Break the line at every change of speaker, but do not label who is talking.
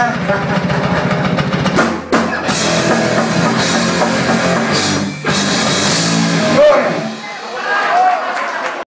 Ah,